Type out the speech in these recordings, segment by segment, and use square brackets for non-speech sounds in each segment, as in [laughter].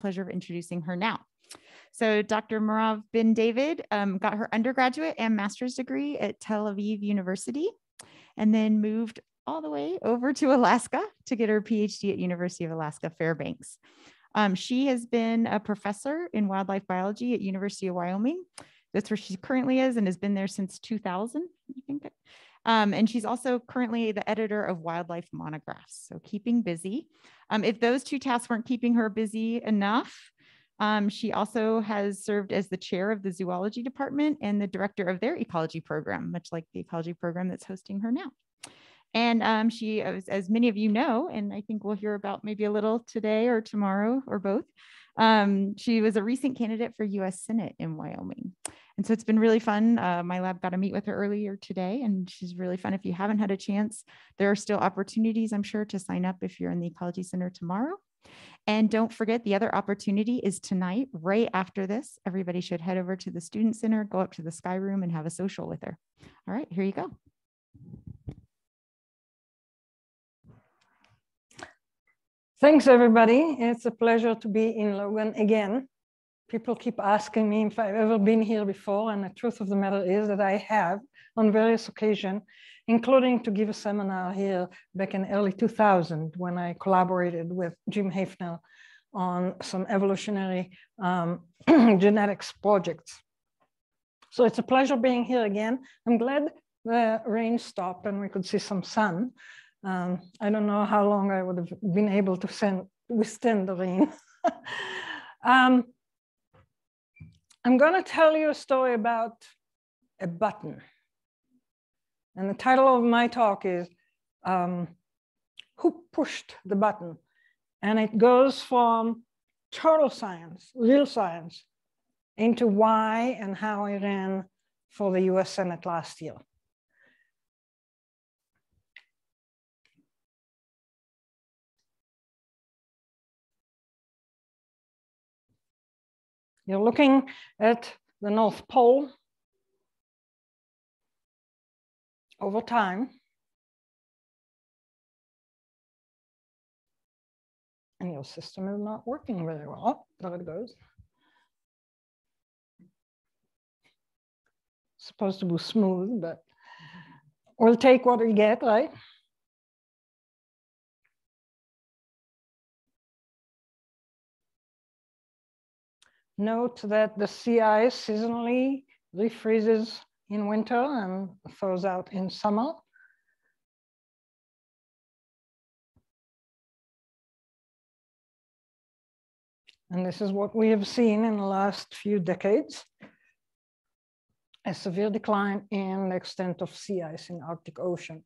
pleasure of introducing her now. So Dr. Merav Ben David um, got her undergraduate and master's degree at Tel Aviv University and then moved all the way over to Alaska to get her PhD at University of Alaska Fairbanks. Um, she has been a professor in wildlife biology at University of Wyoming. That's where she currently is and has been there since 2000, I think. Um, and she's also currently the editor of Wildlife Monographs, so keeping busy. Um, if those two tasks weren't keeping her busy enough, um, she also has served as the chair of the zoology department and the director of their ecology program, much like the ecology program that's hosting her now. And um, she, as, as, many of you know, and I think we'll hear about maybe a little today or tomorrow or both, um, she was a recent candidate for US Senate in Wyoming. And so it's been really fun. Uh, my lab got to meet with her earlier today, and she's really fun. If you haven't had a chance, there are still opportunities, I'm sure, to sign up if you're in the Ecology Center tomorrow. And don't forget, the other opportunity is tonight, right after this. Everybody should head over to the Student Center, go up to the Sky Room, and have a social with her. All right, here you go. Thanks, everybody. It's a pleasure to be in Logan again. People keep asking me if I've ever been here before, and the truth of the matter is that I have on various occasions, including to give a seminar here back in early 2000 when I collaborated with Jim Haefner on some evolutionary um, [clears throat] genetics projects. So it's a pleasure being here again. I'm glad the rain stopped and we could see some sun. Um, I don't know how long I would have been able to send, withstand the rain. [laughs] um, I'm going to tell you a story about a button. And the title of my talk is um, Who Pushed the Button? And it goes from total science, real science, into why and how I ran for the US Senate last year. You're looking at the North Pole over time. And your system is not working very well. There it goes. Supposed to be smooth, but we'll take what we get, right? Note that the sea ice seasonally refreezes in winter and thaws out in summer. And this is what we have seen in the last few decades, a severe decline in the extent of sea ice in Arctic Ocean.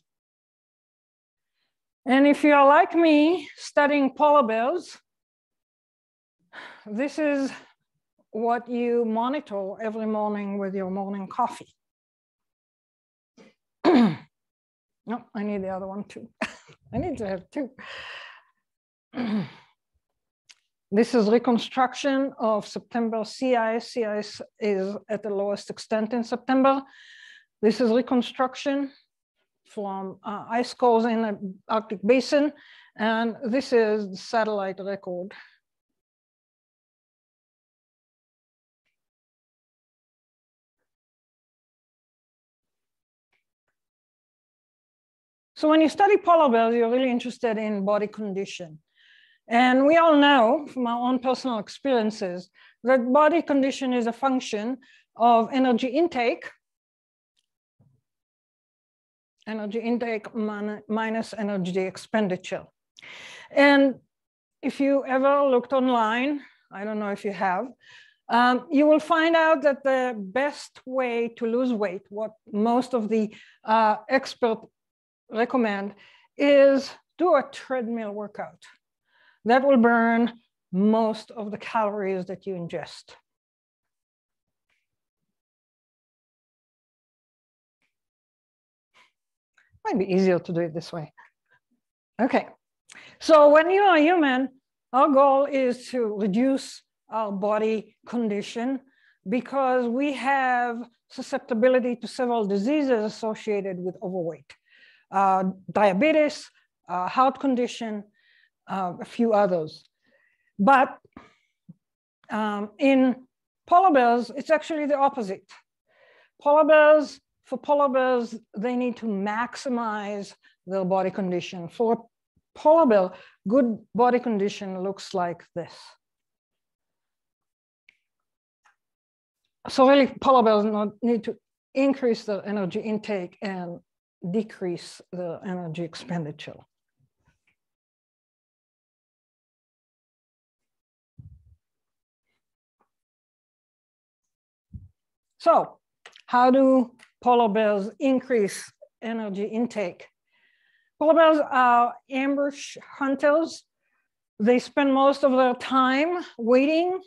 And if you are like me, studying polar bears, this is what you monitor every morning with your morning coffee. no, [clears throat] I need the other one too. [laughs] I need to have two. [clears throat] this is reconstruction of September. Sea ice is at the lowest extent in September. This is reconstruction from uh, ice cores in the Arctic Basin. And this is the satellite record So when you study polar bears, you're really interested in body condition. And we all know from our own personal experiences that body condition is a function of energy intake, energy intake minus energy expenditure. And if you ever looked online, I don't know if you have, um, you will find out that the best way to lose weight, what most of the uh, expert recommend is do a treadmill workout. That will burn most of the calories that you ingest. Might be easier to do it this way. Okay, so when you are human, our goal is to reduce our body condition because we have susceptibility to several diseases associated with overweight diabetes, uh, heart condition, uh, a few others. But Um, in polar bears, it's actually the opposite. Polar bears, for polar bears, they need to maximize their body condition. For polar bear, good body condition looks like this. So really, polar bears need to increase their energy intake and decrease the energy expenditure. So how do polar bears increase energy intake? Polar bears are ambush hunters. They spend most of their time waiting,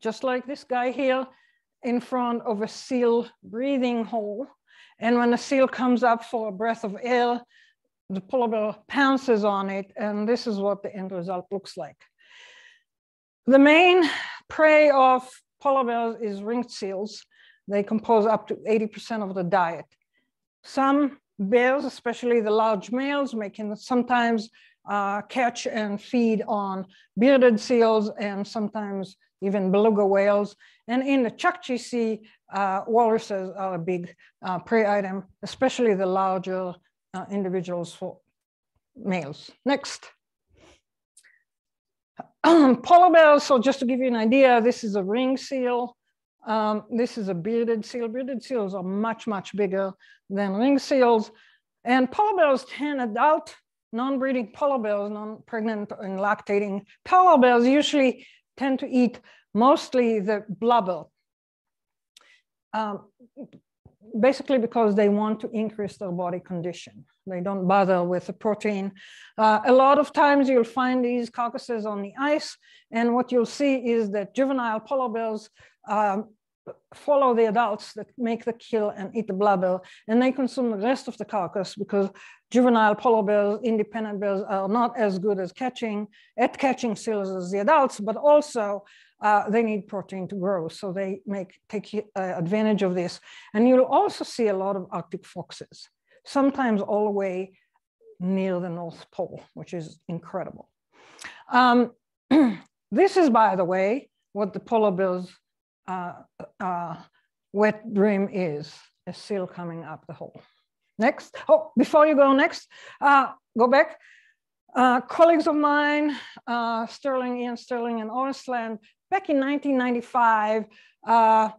just like this guy here, in front of a seal breathing hole. And when a seal comes up for a breath of air, the polar bear pounces on it, and this is what the end result looks like. The main prey of polar bears is ringed seals. They compose up to 80% of the diet. Some bears, especially the large males, making sometimes uh, catch and feed on bearded seals and sometimes even beluga whales. And in the Chukchi Sea, uh, walruses are a big uh, prey item, especially the larger uh, individuals for males. Next. [clears throat] polar bears, so just to give you an idea, this is a ring seal. Um, this is a bearded seal. Bearded seals are much, much bigger than ring seals. And polar bears tend adult non-breeding polar bears, non-pregnant and lactating polar bears usually tend to eat mostly the blubber. Um, basically because they want to increase their body condition. They don't bother with the protein. Uh, a lot of times you'll find these carcasses on the ice, and what you'll see is that juvenile polar bears um, follow the adults that make the kill and eat the blubber, and they consume the rest of the carcass because juvenile polar bears, independent bears are not as good as catching at catching seals as the adults, but also uh, they need protein to grow. So they make take uh, advantage of this. And you'll also see a lot of Arctic foxes, sometimes all the way near the North Pole, which is incredible. Um, [clears throat] this is, by the way, what the polar bear's uh, uh, wet dream is, a seal coming up the hole. Next. Oh, before you go next, uh, go back. Uh, colleagues of mine, uh, Stirling, Ian Stirling and Øritsland, back in 1995, uh,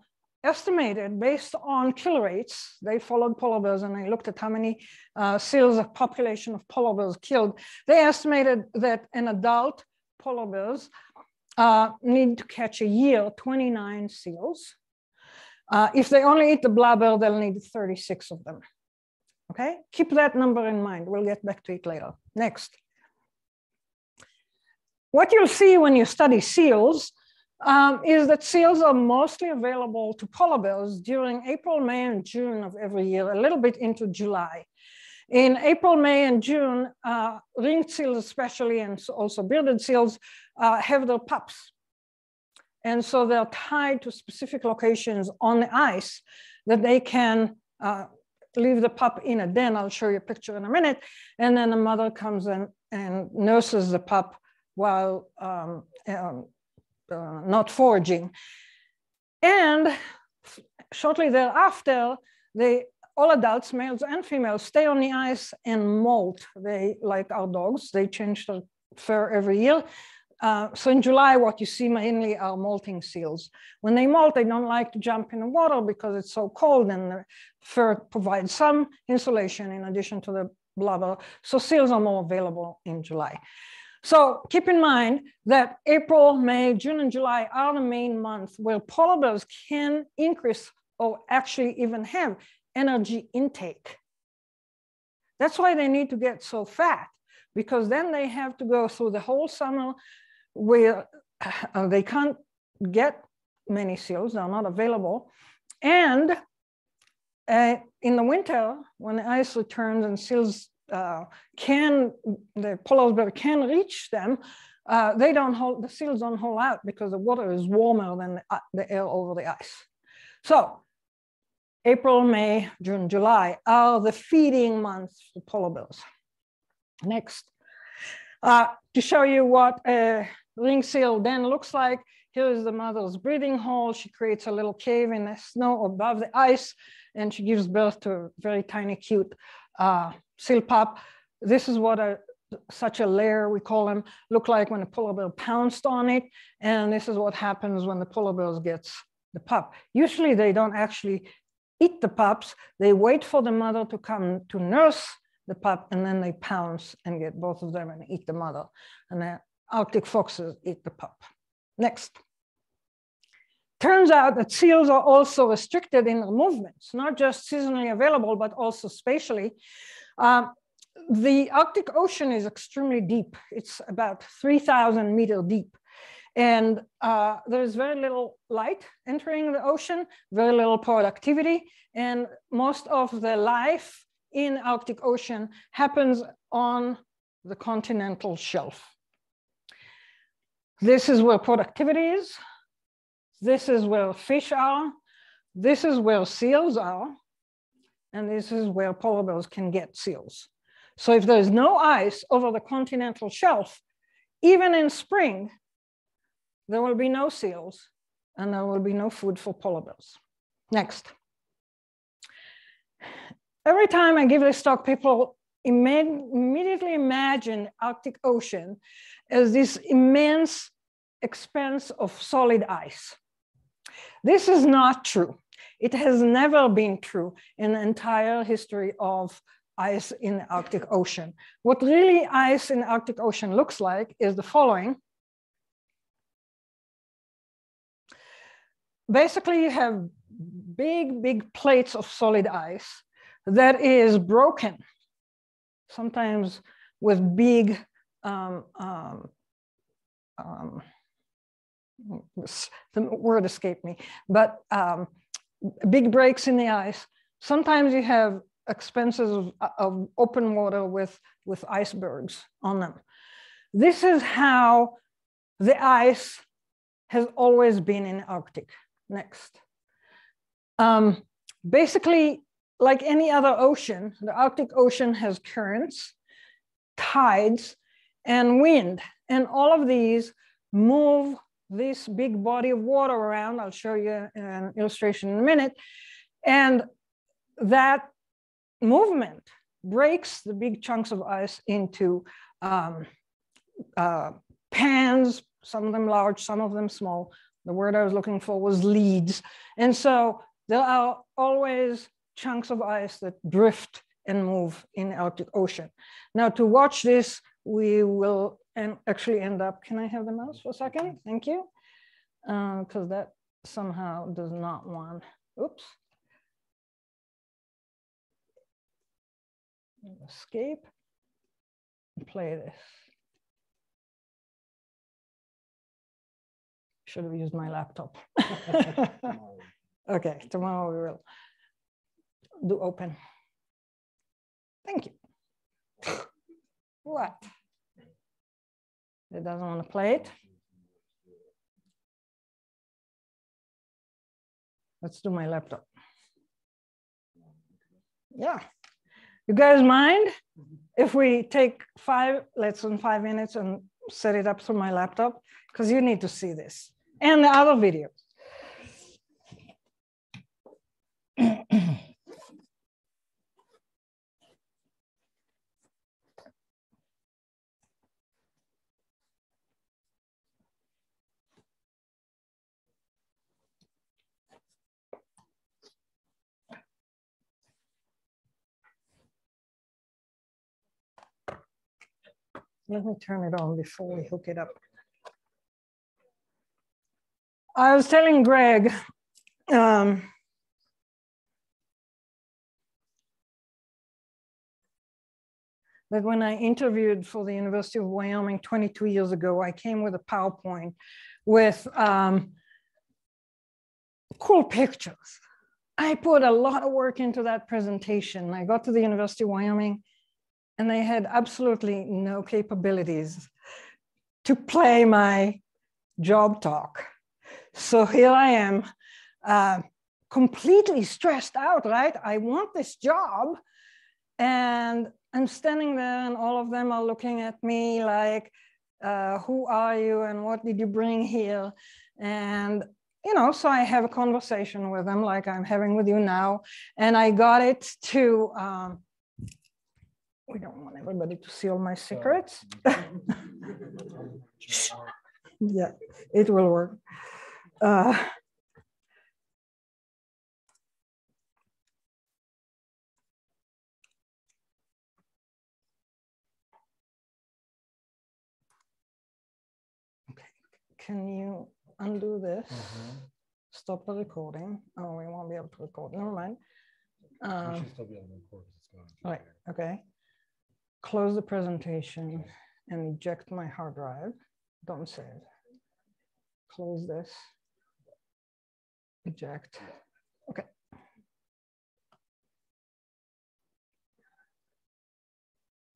estimated based on kill rates. They followed polar bears and they looked at how many uh, seals a population of polar bears killed. They estimated that an adult polar bears uh, need to catch a year 29 seals. Uh, if they only eat the blubber, they'll need 36 of them. Okay, keep that number in mind. We'll get back to it later. Next. What you'll see when you study seals um, is that seals are mostly available to polar bears during April, May, and June of every year, a little bit into July. In April, May, and June, uh, ringed seals especially, and also bearded seals, uh, have their pups. And so they're tied to specific locations on the ice that they can uh, leave the pup in a den. I'll show you a picture in a minute. And then the mother comes in and nurses the pup while um, um, uh, not foraging. And shortly thereafter, they all adults, males and females, stay on the ice and molt. They, like our dogs, they change their fur every year. Uh, so in July, what you see mainly are molting seals. When they molt, they don't like to jump in the water because it's so cold and the fur provides some insulation in addition to the blubber. So seals are more available in July. So keep in mind that April, May, June, and July are the main months where polar bears can increase or actually even have energy intake. That's why they need to get so fat because then they have to go through the whole summer where uh, they can't get many seals, they're not available. And uh, in the winter, when the ice returns and seals uh, can, the polar bear can reach them, uh, they don't hold, the seals don't hold out because the water is warmer than the, uh, the air over the ice. So April, May, June, July are the feeding months for polar bears. Next. Uh, to show you what a ring seal then looks like, Here is the mother's breathing hole. She creates a little cave in the snow above the ice, and she gives birth to a very tiny, cute uh, seal pup. This is what a such a layer, we call them, look like when a polar bear pounced on it. And this is what happens when the polar bear gets the pup. Usually they don't actually eat the pups. They wait for the mother to come to nurse the pup and then they pounce and get both of them and eat the mother. And the Arctic foxes eat the pup. Next. Turns out that seals are also restricted in their movements, not just seasonally available, but also spatially. Um, the Arctic Ocean is extremely deep. It's about 3,000 meter deep. And uh, there's very little light entering the ocean, very little productivity. And most of the life in Arctic Ocean happens on the continental shelf. This is where productivity is. This is where fish are. This is where seals are. And this is where polar bears can get seals. So if there's no ice over the continental shelf, even in spring, there will be no seals and there will be no food for polar bears. Next. Every time I give this talk, people immediately imagine Arctic Ocean as this immense expanse of solid ice. This is not true. It has never been true in the entire history of ice in the Arctic Ocean. What really ice in the Arctic Ocean looks like is the following. Basically, you have big, big plates of solid ice that is broken, sometimes with big um, um, um, the word escaped me, but um, big breaks in the ice. Sometimes you have expanses of, of open water with, with icebergs on them. This is how the ice has always been in Arctic. Next. Um, basically, like any other ocean, the Arctic Ocean has currents, tides, and wind. And all of these move this big body of water around. I'll show you an illustration in a minute. And that movement breaks the big chunks of ice into um, uh, pans, some of them large, some of them small. The word I was looking for was leads. And so there are always chunks of ice that drift and move in the Arctic Ocean. Now to watch this, we will and actually end up, can I have the mouse for a second? Thank you. Because uh, that somehow does not want, oops. escape play this. Should have used my laptop. [laughs] okay, tomorrow we will do open. Thank you. what? It doesn't want to play it. Let's do my laptop. Yeah. You guys mind if we take five, let's in five minutes and set it up through my laptop? Because you need to see this and the other videos. Let me turn it on before we hook it up. I was telling Greg, um, that when I interviewed for the University of Wyoming 22 years ago, I came with a PowerPoint with um, cool pictures. I put a lot of work into that presentation. I got to the University of Wyoming and I had absolutely no capabilities to play my job talk. So here I am, uh, completely stressed out, right? I want this job. And I'm standing there, and all of them are looking at me like, uh, Who are you? And what did you bring here? And, you know, so I have a conversation with them like I'm having with you now. And I got it to, um, don't want everybody to see all my secrets. [laughs] yeah, it will work. Uh, can you undo this? Mm-hmm. Stop the recording. Oh, we won't be able to record. Never mind. Um, should still be able to record it's gone. Right. Okay. Close the presentation and eject my hard drive. Don't save. Close this. Eject. Okay.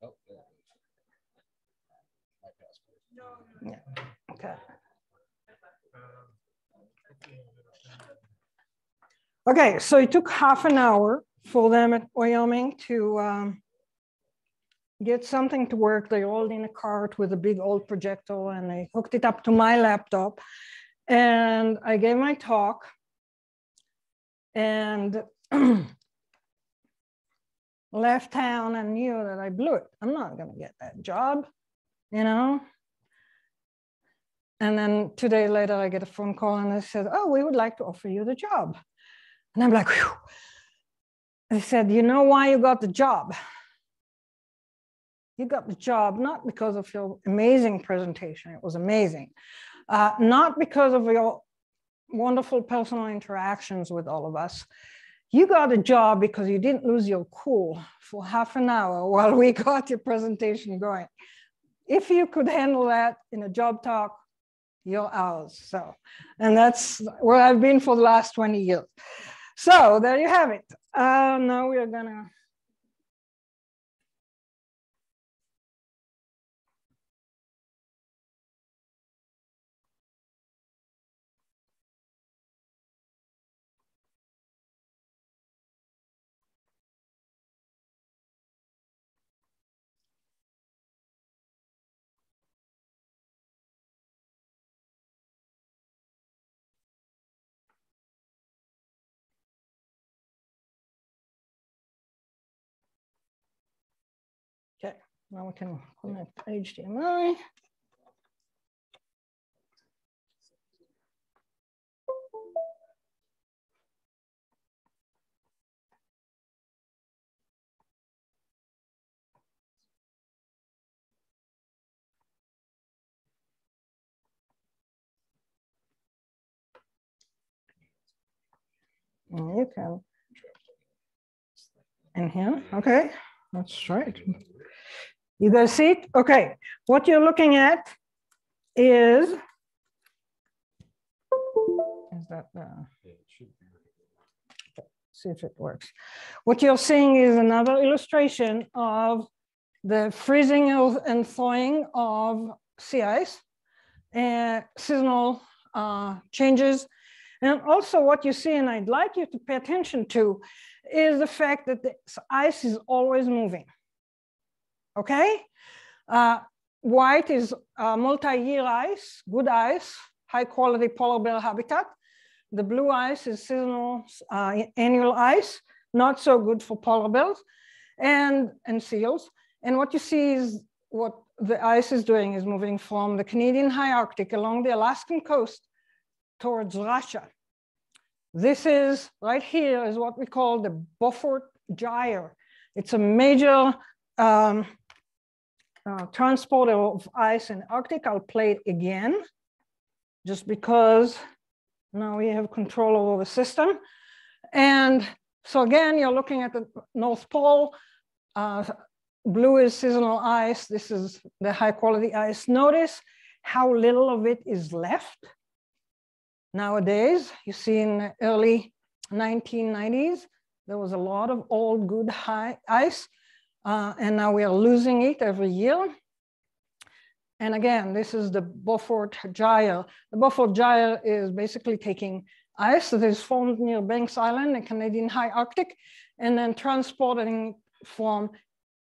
Oh, yeah. Okay. Okay, so it took half an hour for them at Wyoming to um, get something to work. They rolled in a cart with a big old projector and they hooked it up to my laptop. And I gave my talk and [clears throat] left town and knew that I blew it. I'm not going to get that job, you know? And then two days later, I get a phone call and they said, Oh, we would like to offer you the job. And I'm like, Whew. They said, You know why you got the job? You got the job not because of your amazing presentation, it was amazing, uh, not because of your wonderful personal interactions with all of us. You got a job because you didn't lose your cool for half an hour [laughs] while we got your presentation going. If you could handle that in a job talk, you're ours. So, and that's where I've been for the last 20 years. So there you have it. Uh, now we are gonna Now we can connect HDMI. you can. In here, okay, that's right. You guys see it? Okay, what you're looking at is, is that, uh, see if it works. What you're seeing is another illustration of the freezing and thawing of sea ice and seasonal uh, changes. And also what you see, and I'd like you to pay attention to, is the fact that the ice is always moving okay? Uh, white is uh, multi-year ice, good ice, high quality polar bear habitat. The blue ice is seasonal uh, annual ice, not so good for polar bears and, and seals. And what you see is what the ice is doing is moving from the Canadian high Arctic along the Alaskan coast towards Russia. This is right here is what we call the Beaufort Gyre. It's a major um, uh, transport of ice in Arctic. I'll play it again, just because now we have control over the system. And so again, you're looking at the North Pole. Uh, blue is seasonal ice. This is the high quality ice. Notice how little of it is left nowadays. You see in early 1990s, there was a lot of old good high ice. Uh, and now we are losing it every year. And again, this is the Beaufort Gyre. The Beaufort Gyre is basically taking ice that is formed near Banks Island in Canadian high Arctic and then transporting from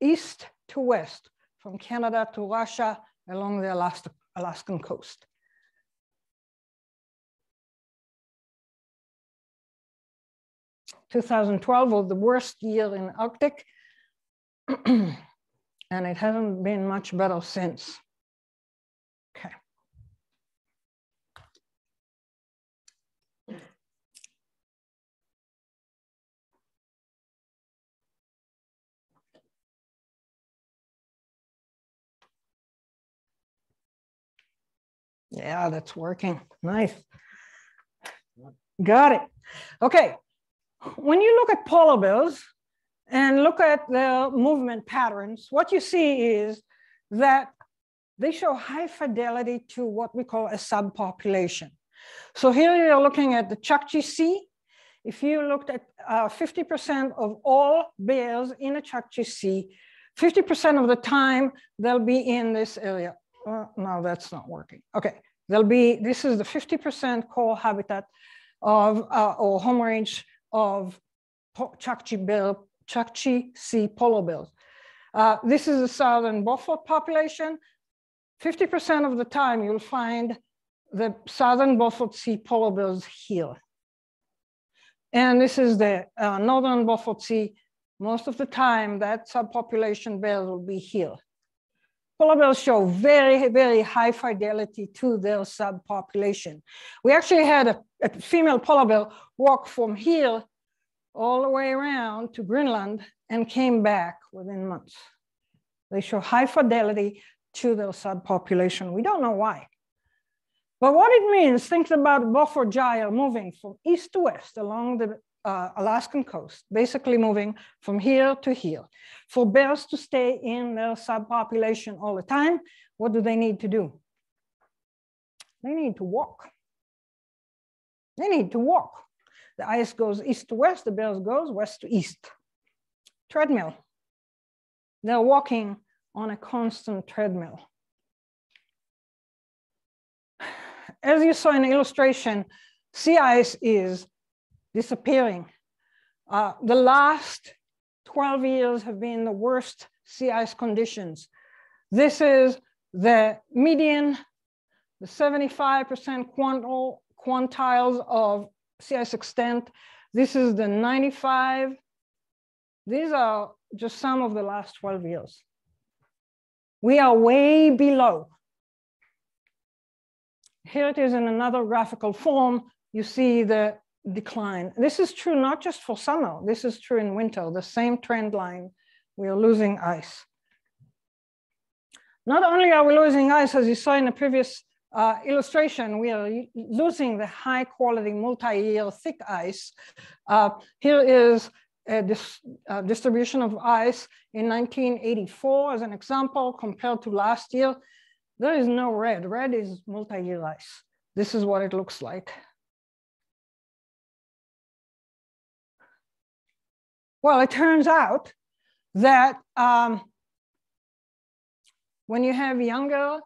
east to west, from Canada to Russia along the Alaska, Alaskan coast. Two thousand twelve was the worst year in Arctic [clears throat] and it hasn't been much better since. Okay. Yeah, that's working. Nice. Got it. Okay. When you look at polar bears and look at the movement patterns, what you see is that they show high fidelity to what we call a subpopulation. So here you're looking at the Chukchi Sea. If you looked at 50% uh, of all bears in a Chukchi Sea, 50% of the time they'll be in this area. Uh, no, that's not working. Okay, there'll be, this is the 50% core habitat of, uh, or home range of Chukchi, bear, Chukchi Sea polar bears. Uh, this is the southern Beaufort population. 50% of the time you'll find the southern Beaufort Sea polar bears here. And this is the uh, northern Beaufort Sea. Most of the time that subpopulation bears will be here. Polar bears show very, very high fidelity to their subpopulation. We actually had a, a female polar bear walk from here all the way around to Greenland and came back within months. They show high fidelity to their subpopulation. We don't know why. But what it means, think about Beaufort gyre moving from east to west along the uh, Alaskan coast, basically moving from here to here. For bears to stay in their subpopulation all the time, what do they need to do? They need to walk. They need to walk. The ice goes east to west, the bears goes west to east. Treadmill. They're walking on a constant treadmill. As you saw in the illustration, sea ice is disappearing. Uh, the last 12 years have been the worst sea ice conditions. This is the median, the 75% quantal, quantiles of ice extent. This is the 95. These are just some of the last 12 years. We are way below. Here it is in another graphical form. You see the decline. This is true not just for summer, this is true in winter, the same trend line. We are losing ice. Not only are we losing ice, as you saw in the previous uh, illustration, we are losing the high quality multi-year thick ice. Uh, here is a dis uh, distribution of ice in 1984 as an example compared to last year. There is no red, red is multi-year ice. This is what it looks like. Well, it turns out that um, when you have younger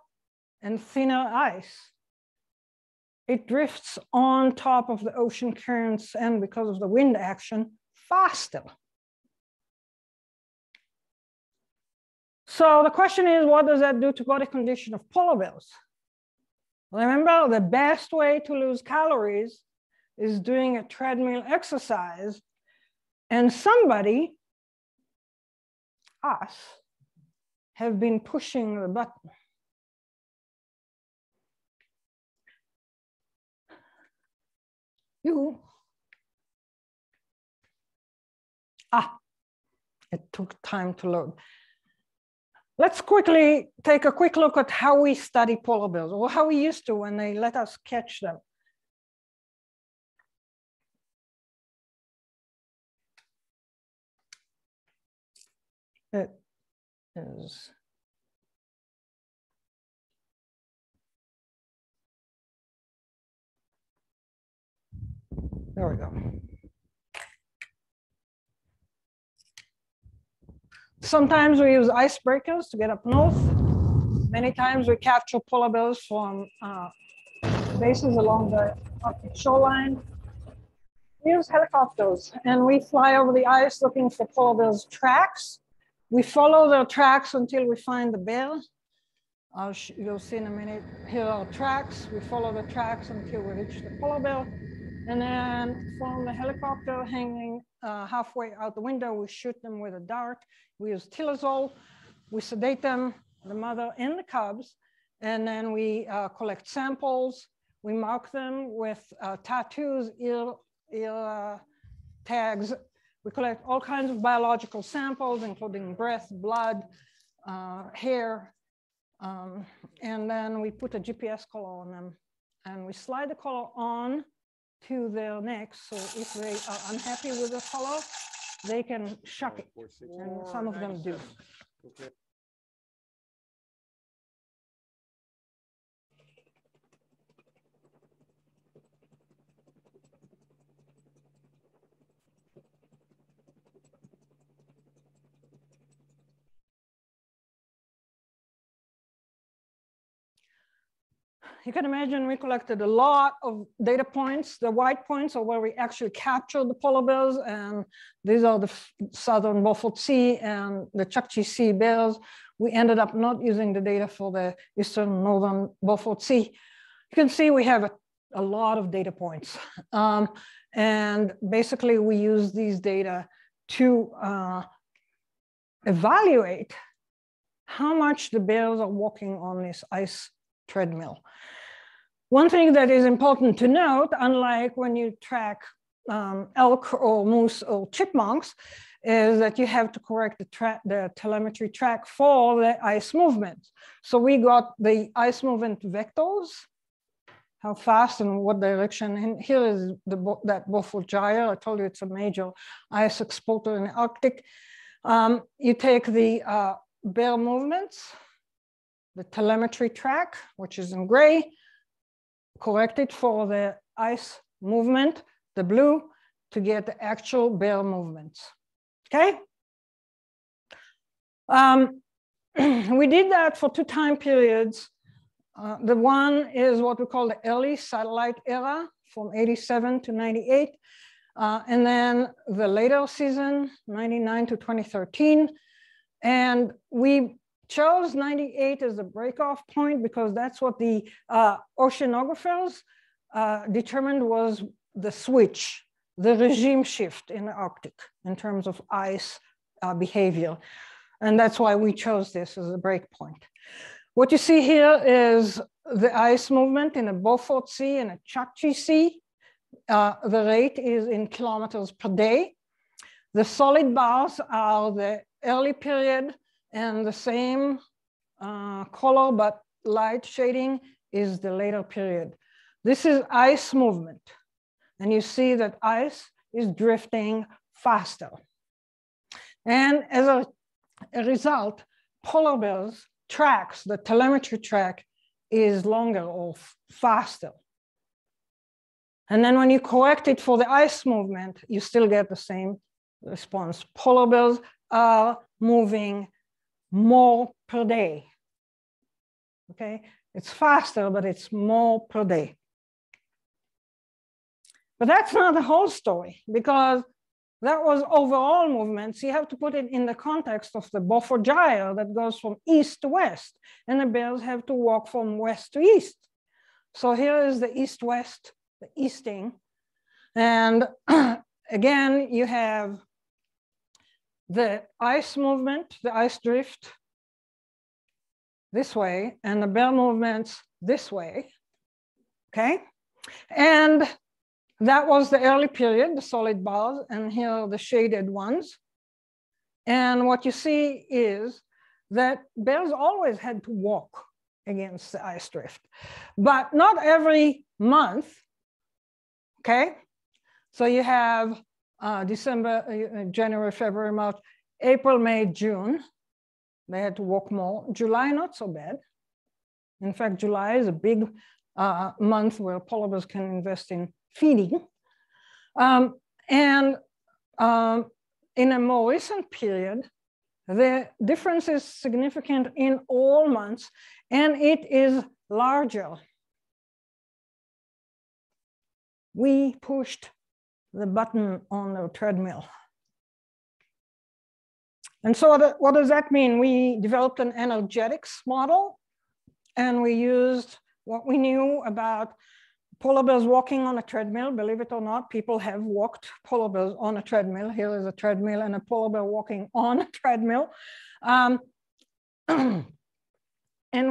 and thinner ice, it drifts on top of the ocean currents and because of the wind action faster. So the question is, what does that do to body condition of polar bears? Remember, the best way to lose calories is doing a treadmill exercise and somebody, us, have been pushing the button. Ah, it took time to load. Let's quickly take a quick look at how we study polar bears, or how we used to when they let us catch them. it is There we go. Sometimes we use icebreakers to get up north. Many times we capture polar bears from uh, bases along the shoreline. We use helicopters and we fly over the ice looking for polar bears tracks we follow their tracks until we find the bear. You'll see in a minute. Here are tracks. We follow the tracks until we reach the polar bear. And then from the helicopter hanging uh, halfway out the window, we shoot them with a dart. We use Telazol. We sedate them, the mother and the cubs. And then we uh, collect samples. We mark them with uh, tattoos, ear, ear uh, tags. We collect all kinds of biological samples, including breath, blood, uh, hair. Um, and then we put a GPS collar on them. And we slide the collar on to their necks. So if they are unhappy with the collar, they can shock it. And some of them do. You can imagine we collected a lot of data points. The white points are where we actually captured the polar bears, and these are the southern Beaufort Sea and the Chukchi Sea bears. We ended up not using the data for the eastern northern Beaufort Sea. You can see we have a, a lot of data points. Um, and basically we use these data to uh, evaluate how much the bears are walking on this ice treadmill. One thing that is important to note, unlike when you track um, elk or moose or chipmunks, is that you have to correct the, the, telemetry track for the ice movement. So we got the ice movement vectors, how fast and what direction. And here is the, that Beaufort Gyre. I told you it's a major ice exporter in the Arctic. Um, you take the uh, bear movements, the telemetry track, which is in gray, corrected for the ice movement, the blue, to get the actual bear movements, okay? Um, [clears throat] we did that for two time periods. Uh, the one is what we call the early satellite era from 87 to 98. Uh, and then the later season, 99 to 2013. And we chose 98 as the breakoff point because that's what the uh, oceanographers uh, determined was the switch, the regime shift in the Arctic in terms of ice uh, behavior. And that's why we chose this as a break point. What you see here is the ice movement in the Beaufort Sea and the Chukchi Sea. Uh, the rate is in kilometers per day. The solid bars are the early period and the same uh, color but light shading is the later period. This is ice movement. And you see that ice is drifting faster. And as a, a result, polar bears tracks, the telemetry track is longer or faster. And then when you correct it for the ice movement, you still get the same response. Polar bears are moving more per day. Okay, it's faster, but it's more per day. But that's not the whole story because that was overall movements. You have to put it in the context of the Beaufort Gyre that goes from east to west, and the bears have to walk from west to east. So here is the east-west, the easting. And [clears throat] again, you have the ice movement, the ice drift this way, and the bear movements this way, okay? And that was the early period, the solid bars, and here are the shaded ones. And what you see is that bears always had to walk against the ice drift, but not every month, okay? So you have uh, December, uh, January, February, March, April, May, June. They had to walk more. July, not so bad. In fact, July is a big uh, month where polar bears can invest in feeding. Um, and um, in a more recent period, the difference is significant in all months, and it is larger. We pushed the button on the treadmill. And so what, does that mean? We developed an energetics model and we used what we knew about polar bears walking on a treadmill. Believe it or not, people have walked polar bears on a treadmill. Here is a treadmill and a polar bear walking on a treadmill. Um, [clears throat] and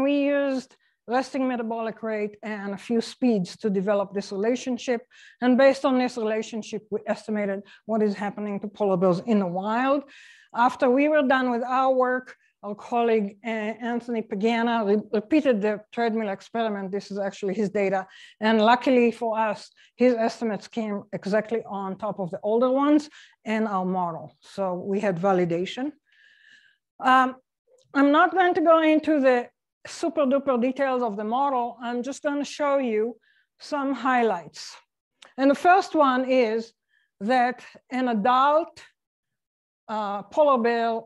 we used resting metabolic rate and a few speeds to develop this relationship. And based on this relationship, we estimated what is happening to polar bears in the wild. After we were done with our work, our colleague uh, Anthony Pagano re repeated the treadmill experiment. This is actually his data. And luckily for us, his estimates came exactly on top of the older ones and our model. So we had validation. Um, I'm not going to go into the super duper details of the model. I'm just going to show you some highlights. And the first one is that an adult uh, polar bear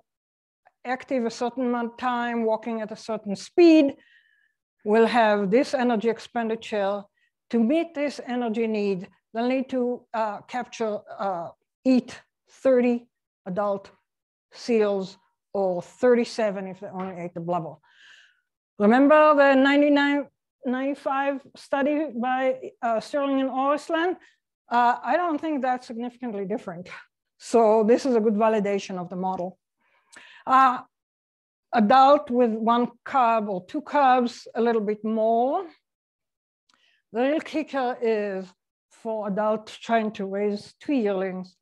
active a certain amount of time, walking at a certain speed, will have this energy expenditure. To meet this energy need, they'll need to uh, capture, uh, eat 30 adult seals or 37 if they only ate the blubber. Remember the 99, 95 study by uh, Stirling and Øritsland? Uh, I don't think that's significantly different. So this is a good validation of the model. Uh, adult with one cub or two cubs, a little bit more. The real kicker is for adults trying to raise two yearlings,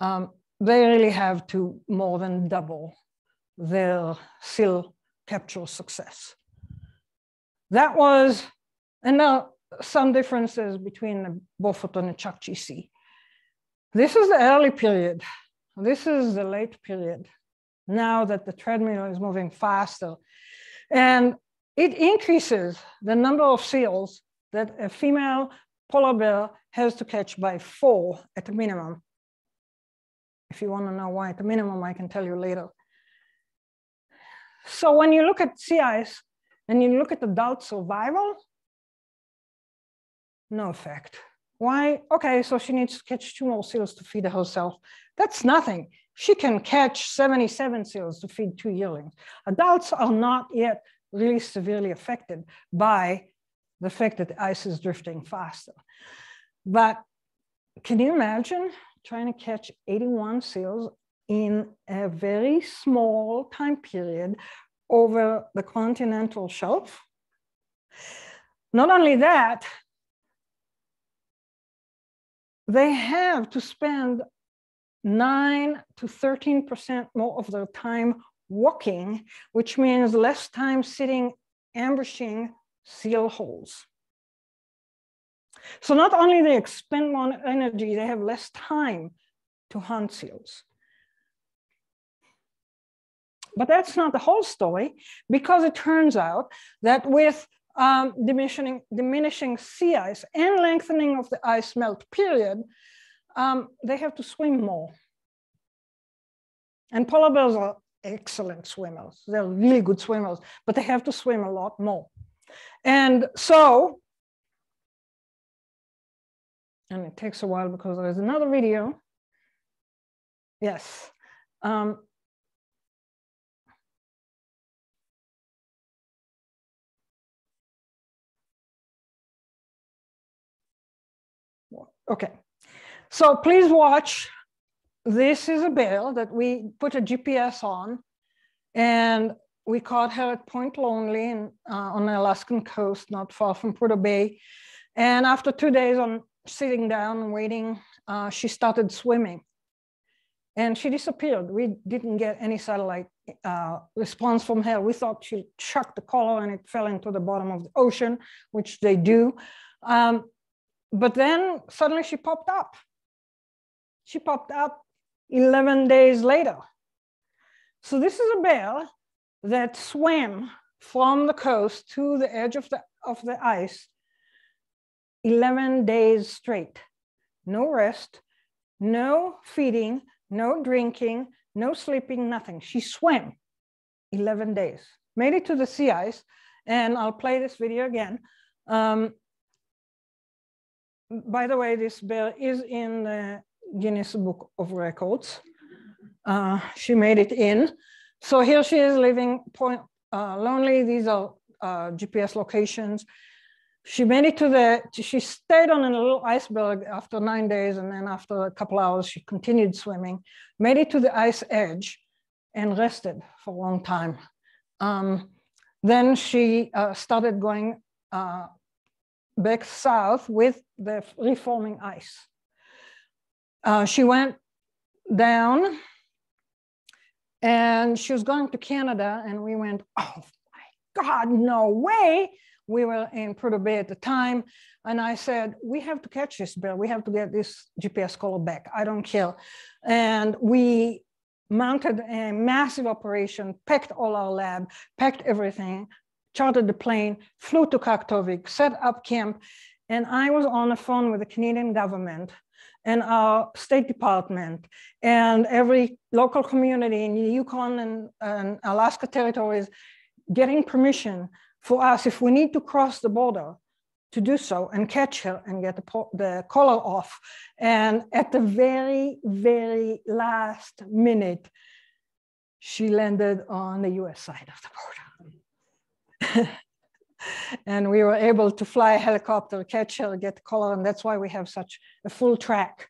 um, they really have to more than double their seal capture success. That was, and now some differences between the Beaufort and the Chukchi Sea. This is the early period. This is the late period now that the treadmill is moving faster. And it increases the number of seals that a female polar bear has to catch by four at a minimum. If you want to know why at the minimum, I can tell you later. So when you look at sea ice and you look at adult survival, no effect. Why? Okay, so she needs to catch two more seals to feed herself. That's nothing she can catch 77 seals to feed two yearlings. Adults are not yet really severely affected by the fact that the ice is drifting faster. But can you imagine trying to catch 81 seals in a very small time period over the continental shelf? Not only that, they have to spend 9 to 13% more of their time walking, which means less time sitting ambushing seal holes. So not only they expend more energy, they have less time to hunt seals. But that's not the whole story, because it turns out that with um, diminishing, diminishing sea ice and lengthening of the ice melt period, um, they have to swim more. And polar bears are excellent swimmers. They're really good swimmers, but they have to swim a lot more. And so, and it takes a while because there is another video. Yes. Um, okay. So please watch. This is a bear that we put a GPS on and we caught her at Point Lonely in, uh, on the Alaskan coast, not far from Prudhoe Bay. And after two days on sitting down and waiting, uh, she started swimming and she disappeared. We didn't get any satellite uh, response from her. We thought she chucked the collar and it fell into the bottom of the ocean, which they do. Um, but then suddenly she popped up she popped up 11 days later. So this is a bear that swam from the coast to the edge of the, of the ice 11 days straight. No rest, no feeding, no drinking, no sleeping, nothing. She swam 11 days, made it to the sea ice, and I'll play this video again. Um, by the way, this bear is in the Guinness Book of Records. Uh, she made it in. So here she is living point uh, lonely. These are uh, GPS locations. she made it to the, she stayed on a little iceberg after nine days. And then after a couple hours, she continued swimming, made it to the ice edge and rested for a long time. Um, then she uh, started going uh, back south with the reforming ice. Uh, she went down and she was going to Canada and we went, oh my God, no way. We were in Prudhoe Bay at the time. And I said, we have to catch this bear. We have to get this GPS collar back. I don't care. And we mounted a massive operation, packed all our lab, packed everything, chartered the plane, flew to Kaktovik, set up camp. And I was on the phone with the Canadian government and our State Department and every local community in Yukon and, and Alaska territories getting permission for us if we need to cross the border to do so and catch her and get the, the collar off. And at the very, very last minute, she landed on the US side of the border. [laughs] and we were able to fly a helicopter, catch her, get the collar, and that's why we have such a full track.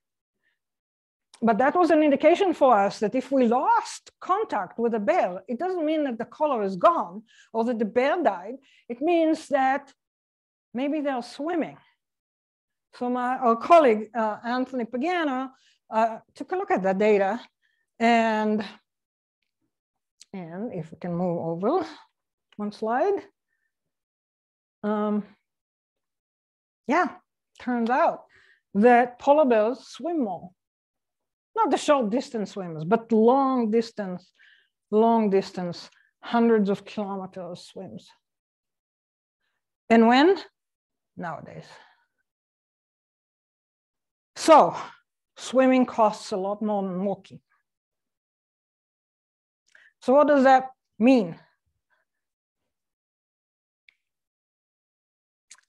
But that was an indication for us that if we lost contact with a bear, it doesn't mean that the collar is gone or that the bear died. It means that maybe they're swimming. So my our colleague, uh, Anthony Pagano, uh, took a look at that data and, and if we can move over one slide. Um, yeah, turns out that polar bears swim more. Not the short distance swimmers, but long distance, long distance, hundreds of kilometers swims. And when? Nowadays. So swimming costs a lot more than walking. So what does that mean?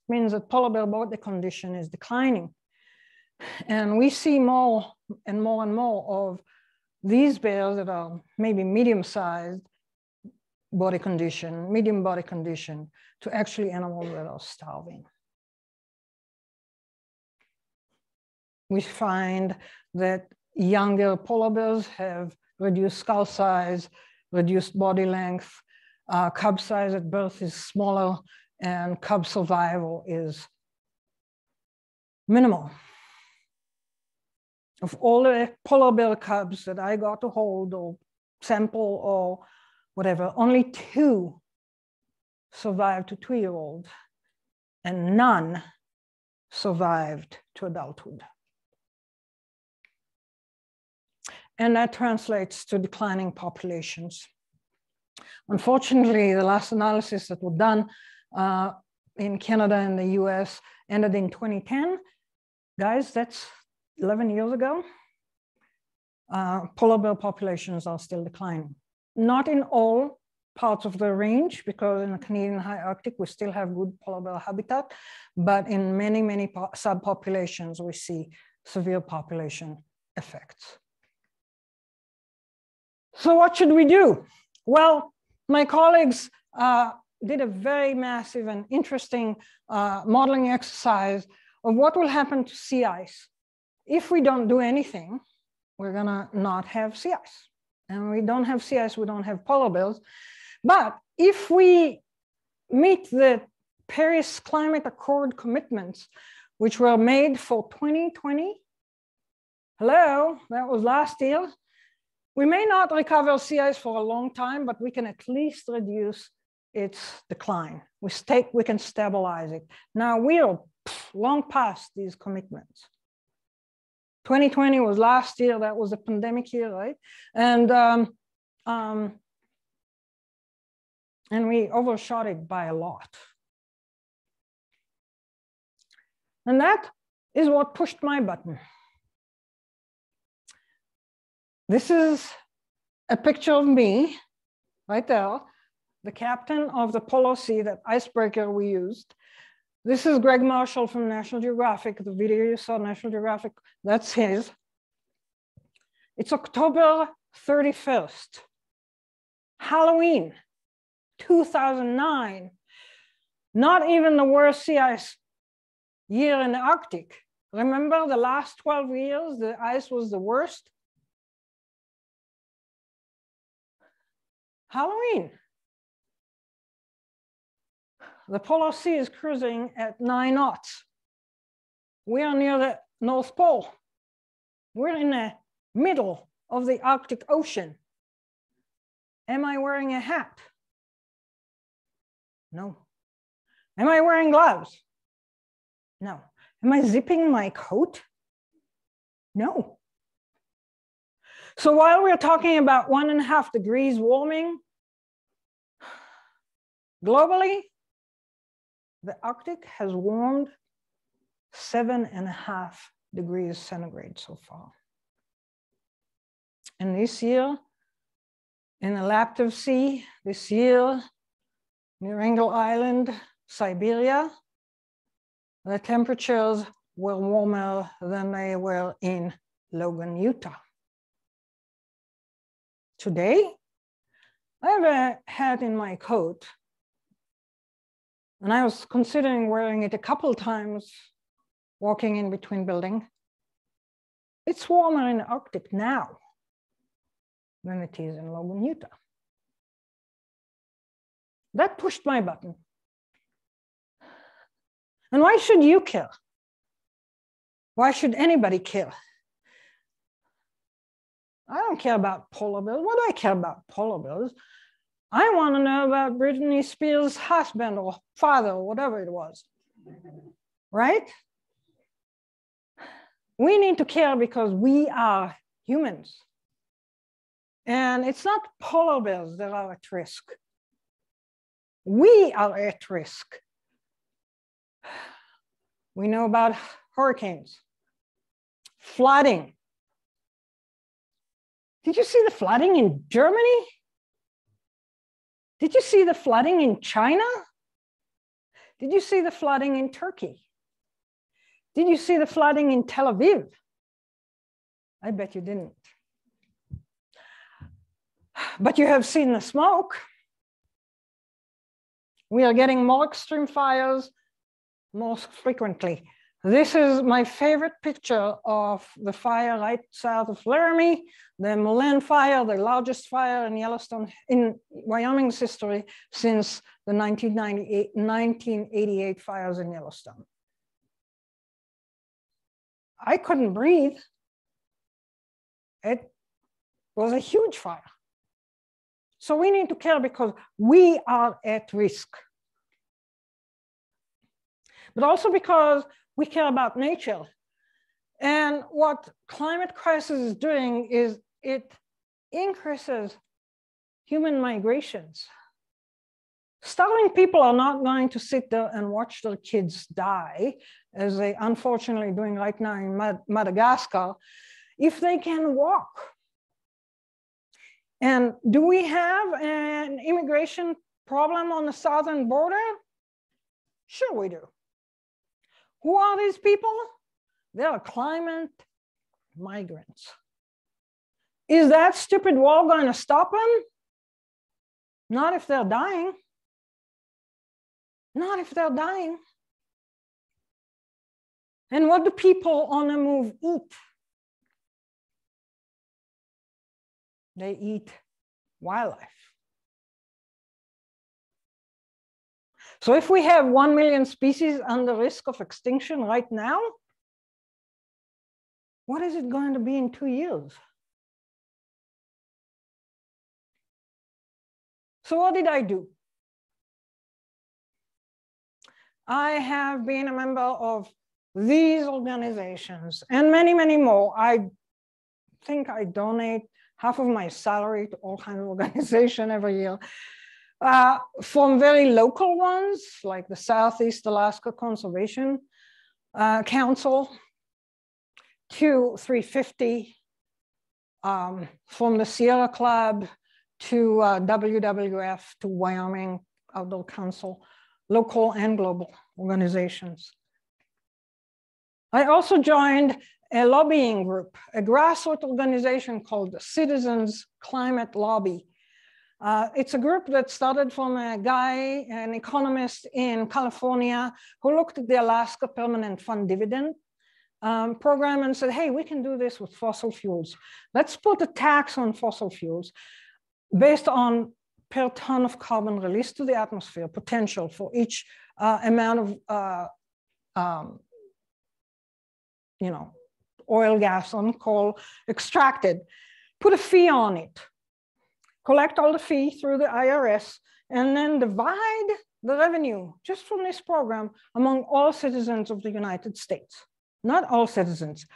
Means that polar bear body condition is declining. And we see more and more and more of these bears that are maybe medium sized body condition, medium body condition, to actually animals that are starving. We find that younger polar bears have reduced skull size, reduced body length, uh, cub size at birth is smaller and cub survival is minimal. Of all the polar bear cubs that I got to hold or sample or whatever, only two survived to two year old and none survived to adulthood. And that translates to declining populations. Unfortunately, the last analysis that were done uh, in Canada and the US ended in 2010. Guys, that's 11 years ago. Uh, polar bear populations are still declining. Not in all parts of the range, because in the Canadian high Arctic, we still have good polar bear habitat, but in many, many subpopulations, we see severe population effects. So what should we do? Well, my colleagues uh, did a very massive and interesting uh, modeling exercise of what will happen to sea ice. If we don't do anything, we're gonna not have sea ice. And we don't have sea ice, we don't have polar bears. But if we meet the Paris Climate Accord commitments, which were made for 2020, hello, that was last year, we may not recover sea ice for a long time, but we can at least reduce its decline. We, stay, we can stabilize it. Now we are long past these commitments. 2020 was last year, that was a pandemic year, right? And, um, um, and we overshot it by a lot. And that is what pushed my button. This is a picture of me right there the captain of the Polar Sea, that icebreaker we used. This is Greg Marshall from National Geographic. The video you saw, National Geographic, that's his. It's October 31st, Halloween, 2009. Not even the worst sea ice year in the Arctic. Remember the last 12 years, the ice was the worst? Halloween. The Polar Sea is cruising at nine knots. We are near the North Pole. We're in the middle of the Arctic Ocean. Am I wearing a hat? No. Am I wearing gloves? No. Am I zipping my coat? No. So while we're talking about one and a half degrees warming, [sighs] globally, the Arctic has warmed seven and a half degrees centigrade so far. And this year, in the Laptev Sea, this year, near Wrangel Island, Siberia, the temperatures were warmer than they were in Logan, Utah. Today, I have a hat in my coat, and I was considering wearing it a couple times walking in between buildings. It's warmer in the Arctic now than it is in Logan, Utah. That pushed my button. And why should you kill? Why should anybody kill? I don't care about polar bears. What do I care about polar bears? I want to know about Britney Spears' husband or father or whatever it was. Right? We need to care because we are humans. And it's not polar bears that are at risk. We are at risk. We know about hurricanes, flooding. Did you see the flooding in Germany? Did you see the flooding in China? Did you see the flooding in Turkey? Did you see the flooding in Tel Aviv? I bet you didn't. But you have seen the smoke. We are getting more extreme fires most frequently. This is my favorite picture of the fire right south of Laramie, the Mullen fire, the largest fire in Yellowstone, in Wyoming's history since the 1998, 1988 fires in Yellowstone. I couldn't breathe. It was a huge fire. So we need to care because we are at risk. But also because we care about nature. And what climate crisis is doing is it increases human migrations. Starving people are not going to sit there and watch their kids die, as they unfortunately doing right now in Mad Madagascar, if they can walk. And do we have an immigration problem on the southern border? Sure we do. Who are these people? They are climate migrants. Is that stupid wall going to stop them? Not if they're dying. Not if they're dying. And what do people on the move eat? They eat wildlife. So if we have 1 million species under risk of extinction right now, what is it going to be in two years? So what did I do? I have been a member of these organizations and many, many more. I think I donate half of my salary to all kinds of [laughs] organization every year. Uh, from very local ones, like the Southeast Alaska Conservation uh, Council, to 350, um, from the Sierra Club to uh, WWF to Wyoming Outdoor Council local and global organizations. I also joined a lobbying group, a grassroots organization called the Citizens Climate Lobby. Uh, it's a group that started from a guy, an economist in California, who looked at the Alaska Permanent Fund Dividend um, program and said, hey, we can do this with fossil fuels. Let's put a tax on fossil fuels based on per ton of carbon released to the atmosphere potential for each uh, amount of, uh, um, you know, oil, gas, and coal extracted. Put a fee on it collect all the fee through the IRS, and then divide the revenue just from this program among all citizens of the United States. Not all citizens,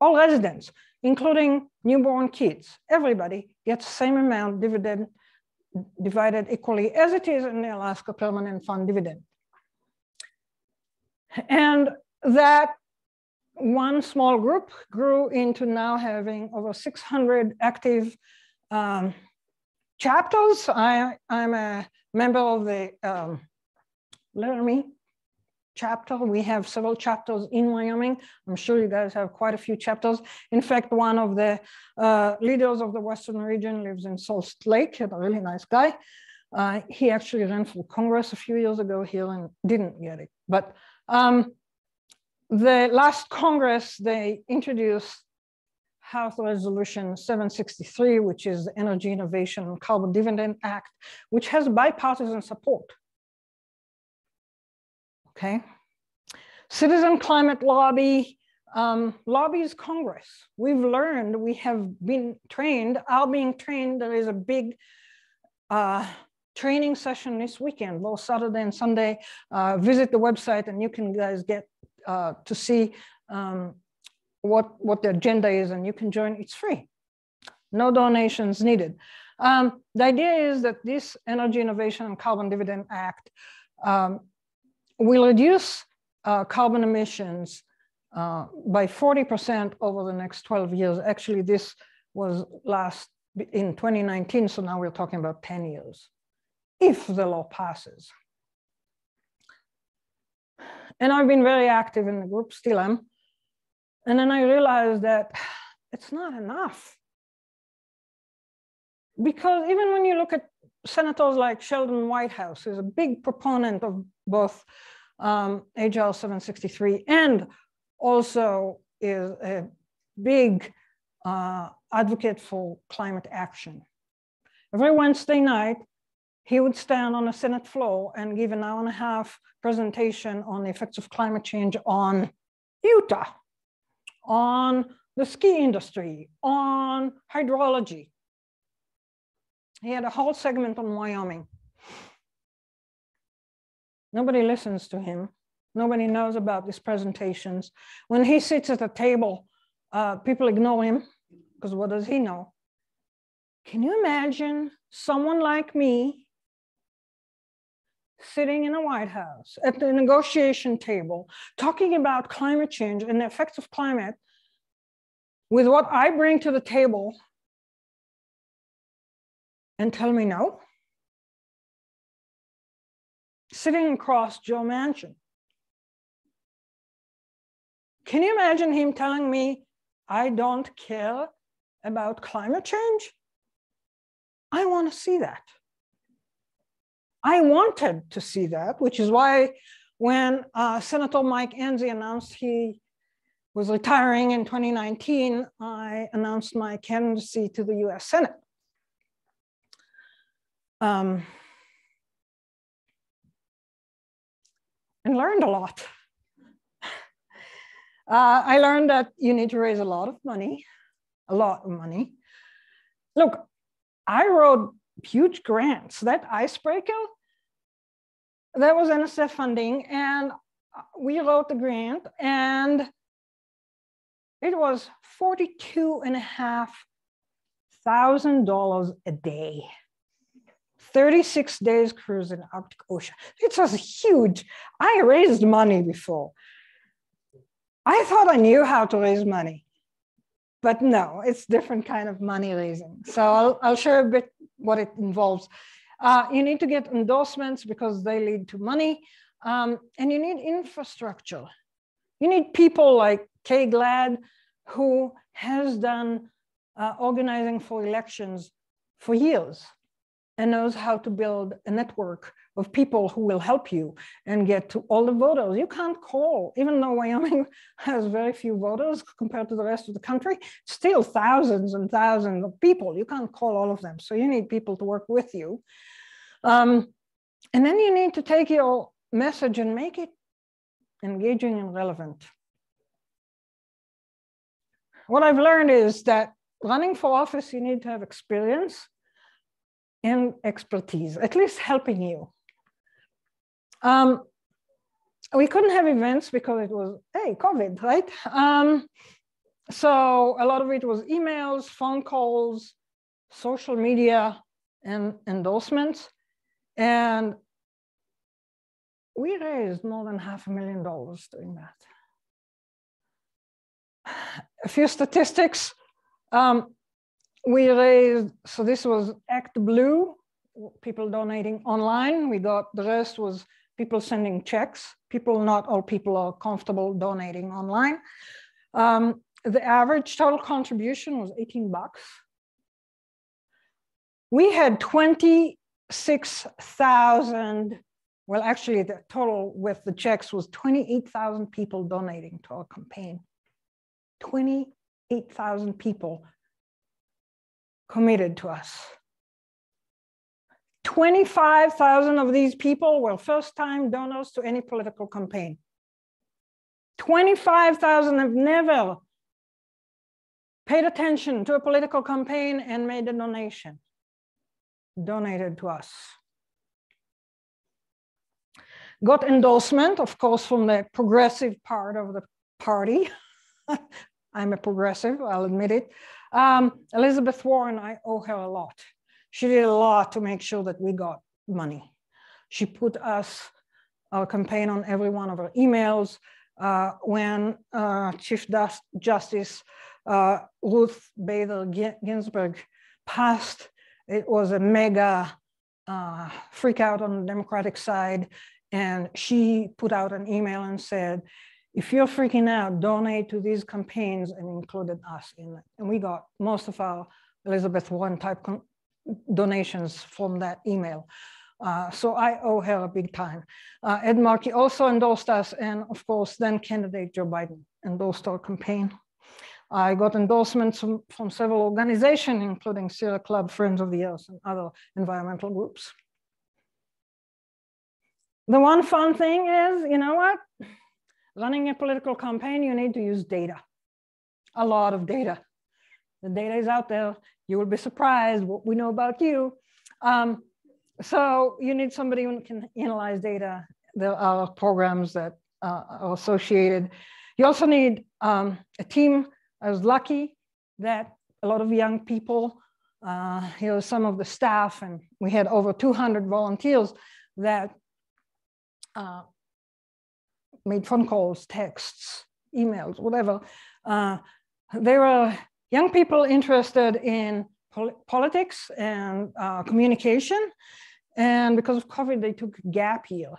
all residents, including newborn kids. Everybody gets the same amount dividend divided equally as it is in the Alaska Permanent Fund dividend. And that one small group grew into now having over 600 active um, chapters. I, I'm a member of the um, Laramie chapter. We have several chapters in Wyoming. I'm sure you guys have quite a few chapters. In fact, one of the uh, leaders of the Western region lives in Salt Lake, a really nice guy. Uh, he actually ran for Congress a few years ago here and didn't get it. But um, the last Congress, they introduced House Resolution 763, which is the Energy Innovation and Carbon Dividend Act, which has bipartisan support. Okay. Citizen climate lobby um, lobbies Congress. We've learned, we have been trained, are being trained. There is a big uh, training session this weekend, both Saturday and Sunday. Uh, visit the website and you can guys get uh, to see um, what, what the agenda is and you can join, it's free. No donations needed. Um, the idea is that this Energy Innovation and Carbon Dividend Act um, will reduce uh, carbon emissions uh, by 40% over the next 12 years. Actually, this was last in 2019, so now we're talking about 10 years, if the law passes. And I've been very active in the group, still am. And then I realized that [sighs] it's not enough. Because even when you look at senators like Sheldon Whitehouse, who's a big proponent of both um, HR 763 and also is a big uh, advocate for climate action. Every Wednesday night, he would stand on the Senate floor and give an hour and a half presentation on the effects of climate change on Utah on the ski industry, on hydrology. He had a whole segment on Wyoming. Nobody listens to him. Nobody knows about these presentations. When he sits at a table, uh, people ignore him because what does he know? Can you imagine someone like me sitting in a White House at the negotiation table talking about climate change and the effects of climate with what I bring to the table and tell me no? Sitting across Joe Manchin. Can you imagine him telling me, I don't care about climate change? I want to see that. I wanted to see that, which is why when uh, Senator Mike Enzi announced he was retiring in 2019, I announced my candidacy to the US Senate. Um, and learned a lot. [laughs] Uh, I learned that you need to raise a lot of money, a lot of money. Look, I wrote huge grants. That icebreaker, that was NSF funding, and we wrote the grant, and it was forty-two and a half thousand dollars a day. 36 days cruise in Arctic Ocean. It was huge. I raised money before. I thought I knew how to raise money, but no, it's different kind of money raising. So I'll, I'll share a bit what it involves. Uh, you need to get endorsements because they lead to money. Um, and you need infrastructure. You need people like Kay Glad, who has done uh, organizing for elections for years. and knows how to build a network of people who will help you and get to all the voters. You can't call, even though Wyoming [laughs] has very few voters compared to the rest of the country, still thousands and thousands of people. You can't call all of them. So you need people to work with you. Um, and then you need to take your message and make it engaging and relevant. What I've learned is that running for office, you need to have experience and expertise, at least helping you. Um, we couldn't have events because it was, hey, COVID, right? Um, so a lot of it was emails, phone calls, social media, and endorsements. And we raised more than half a million dollars doing that. A few statistics. Um, we raised, so this was ActBlue, people donating online. We got, the rest was people sending checks. People, not all people are comfortable donating online. Um, the average total contribution was 18 bucks. We had 26,000, well, actually the total with the checks was 28,000 people donating to our campaign. 28,000 people committed to us. 25,000 of these people were first time donors to any political campaign. 25,000 have never paid attention to a political campaign and made a donation, donated to us. Got endorsement, of course, from the progressive part of the party. [laughs] I'm a progressive, I'll admit it. Um, Elizabeth Warren, I owe her a lot. She did a lot to make sure that we got money. She put us, our campaign on every one of our emails. Uh, when uh, Chief Justice uh, Ruth Bader Ginsburg passed, it was a mega uh, freak out on the Democratic side. And she put out an email and said, if you're freaking out, donate to these campaigns and included us in it. And we got most of our Elizabeth Warren type donations from that email. Uh, so I owe her a big time. Uh, Ed Markey also endorsed us, and of course, then candidate Joe Biden endorsed our campaign. I got endorsements from, from several organizations, including Sierra Club, Friends of the Earth, and other environmental groups. The one fun thing is, you know what? running a political campaign, you need to use data, a lot of data. The data is out there. You will be surprised what we know about you. Um, so you need somebody who can analyze data. There are programs that uh, are associated. You also need um, a team. I was lucky that a lot of young people, uh, here are some of the staff, and we had over 200 volunteers that uh, made phone calls, texts, emails, whatever. Uh, there were young people interested in pol politics and uh, communication. And because of COVID, they took gap year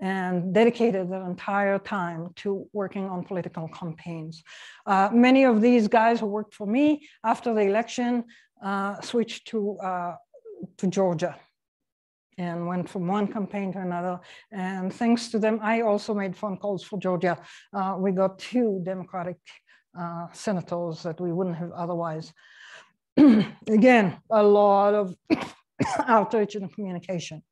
and dedicated their entire time to working on political campaigns. Uh, many of these guys who worked for me after the election uh, switched to, uh, to Georgia and went from one campaign to another. And thanks to them, I also made phone calls for Georgia. Uh, we got two Democratic uh, senators that we wouldn't have otherwise. [clears throat] Again, a lot of [coughs] outreach and communication.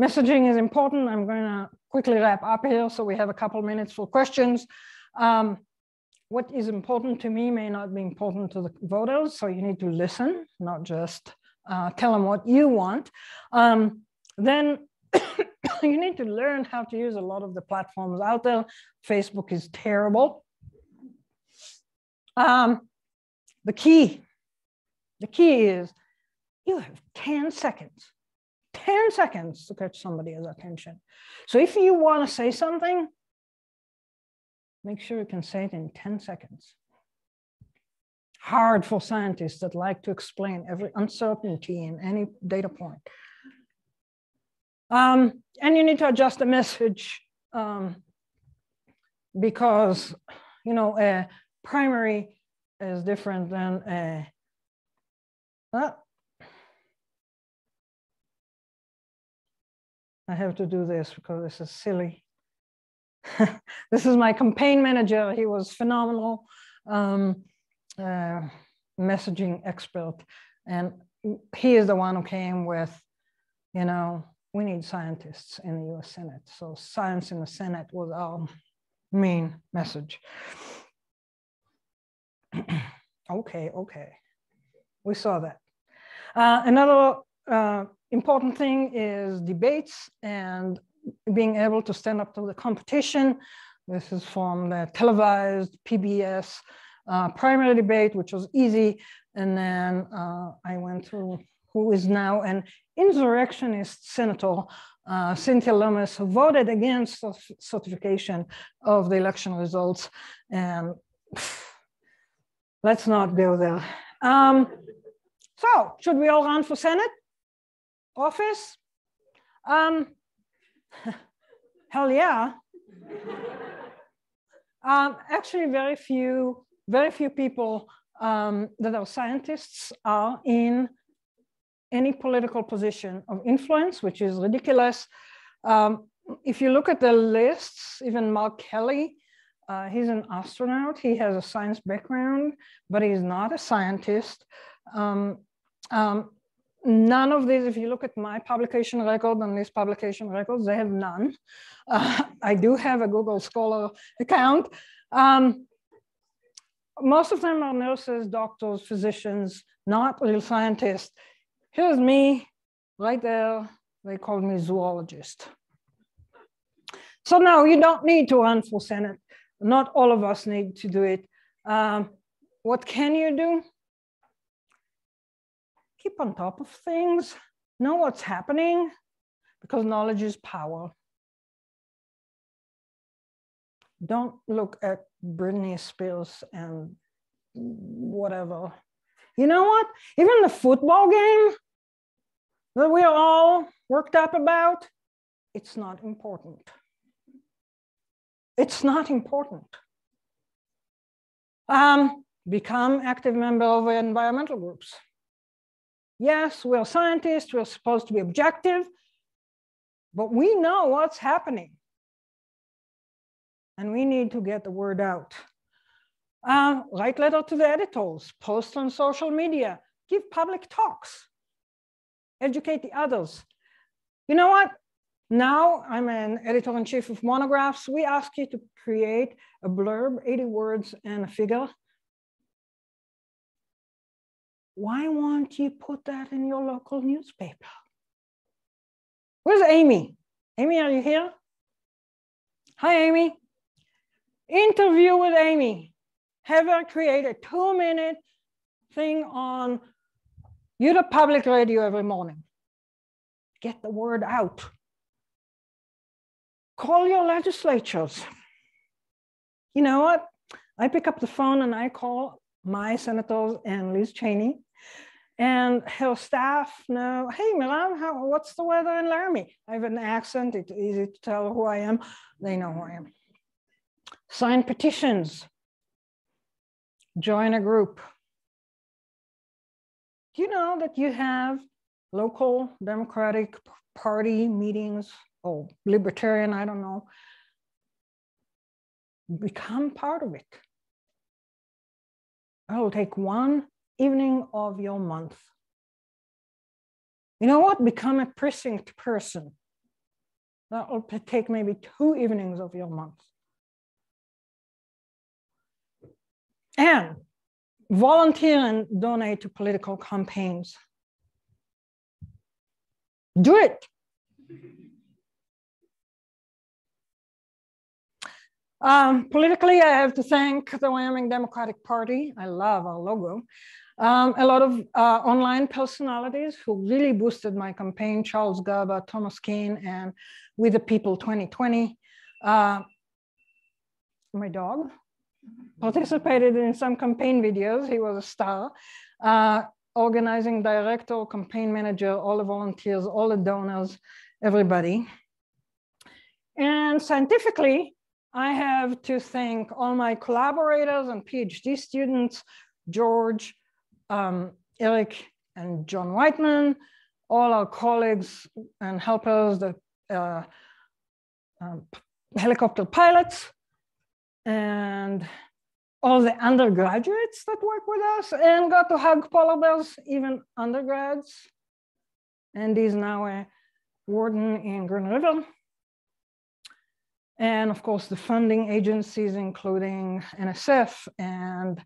Messaging is important. I'm going to quickly wrap up here so we have a couple minutes for questions. Um, what is important to me may not be important to the voters, so you need to listen, not just uh, tell them what you want. Um, then [coughs] you need to learn how to use a lot of the platforms out there. Facebook is terrible. Um, the key, the key is you have 10 seconds, 10 seconds to catch somebody's attention. So if you want to say something, make sure you can say it in 10 seconds hard for scientists that like to explain every uncertainty in any data point. Um, and you need to adjust the message um, because, you know, a primary is different than a, I have to do this because this is silly. [laughs] this is my campaign manager. He was phenomenal um, uh, messaging expert. And he is the one who came with, you know, we need scientists in the US Senate. So science in the Senate was our main message okay, okay. We saw that. Uh, another uh, important thing is debates and being able to stand up to the competition. This is from the televised PBS uh, primary debate, which was easy. And then uh, I went to who is now an insurrectionist senator, uh, Cynthia Lummis, who voted against certification of the election results. And let's not go there. Um, so, should we all run for Senate? Office? Um, [laughs] hell yeah. um, actually, very few, very few people um, that are scientists are in any political position of influence, which is ridiculous. Um, if you look at the lists, even Mark Kelly, uh, he's an astronaut. He has a science background, but he's not a scientist. Um, um, none of these, if you look at my publication record and these publication records, they have none. Uh, [laughs] I do have a Google Scholar account. Um, most of them are nurses, doctors, physicians, not real scientists. Here's me right there. They called me zoologist. So now you don't need to run for Senate. Not all of us need to do it. Um, what can you do? Keep on top of things, know what's happening, because knowledge is power. Don't look at Britney Spears and whatever. You know what? Even the football game that we're all worked up about, it's not important. It's not important. Um, become active member of environmental groups. Yes, we're scientists, we're supposed to be objective, but we know what's happening. And we need to get the word out. Uh, write letter to the editors, post on social media, give public talks, educate the others. You know what? Now I'm an editor in chief of monographs. We ask you to create a blurb, 80 words and a figure. Why won't you put that in your local newspaper? Where's Amy? Amy, are you here? Hi, Amy. Interview with Amy have her create a two minute thing on Utah Public Radio every morning. Get the word out. Call your legislatures. You know what? I pick up the phone and I call my senators and Liz Cheney and her staff know, hey, Milan, how, what's the weather in Laramie? I have an accent, it's easy to tell who I am. They know who I am. Sign petitions join a group. Do you know that you have local Democratic Party meetings or libertarian, I don't know, become part of it. I will take one evening of your month. You know what? Become a precinct person. That will take maybe two evenings of your month. and volunteer and donate to political campaigns. Do it. Um, politically, I have to thank the Wyoming Democratic Party. I love our logo. Um, a lot of uh, online personalities who really boosted my campaign, Charles Garba, Thomas Kean, and We the People 2020. Uh, my dog, participated in some campaign videos. He was a star. Uh, organizing director, campaign manager, all the volunteers, all the donors, everybody. And scientifically, I have to thank all my collaborators and PhD students, George, um, Eric, and John Whiteman, all our colleagues and helpers, the uh, um, helicopter pilots and all the undergraduates that work with us and got to hug polar bears, even undergrads. And he's now a warden in Green River. And of course, the funding agencies, including NSF and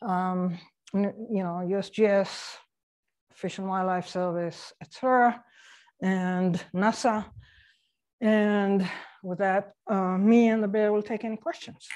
um, you know, USGS, Fish and Wildlife Service, etc., and NASA. And with that, uh, me and the bear will take any questions.